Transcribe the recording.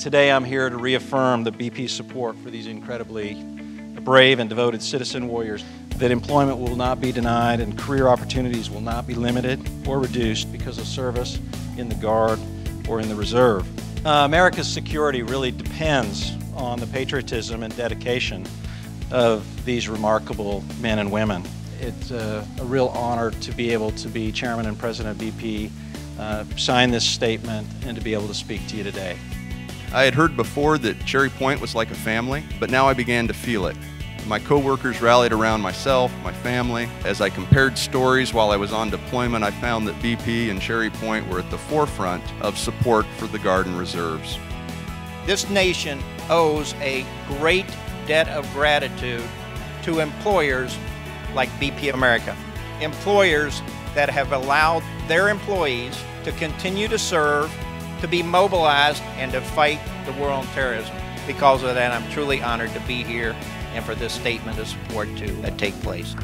Today I'm here to reaffirm the BP support for these incredibly brave and devoted citizen warriors, that employment will not be denied and career opportunities will not be limited or reduced because of service in the Guard or in the Reserve. Uh, America's security really depends on the patriotism and dedication of these remarkable men and women. It's uh, a real honor to be able to be Chairman and President of BP, uh, sign this statement, and to be able to speak to you today. I had heard before that Cherry Point was like a family, but now I began to feel it. My coworkers rallied around myself, my family. As I compared stories while I was on deployment, I found that BP and Cherry Point were at the forefront of support for the Guard and Reserves. This nation owes a great debt of gratitude to employers like BP America. Employers that have allowed their employees to continue to serve to be mobilized and to fight the war on terrorism. Because of that, I'm truly honored to be here and for this statement of support to uh, take place.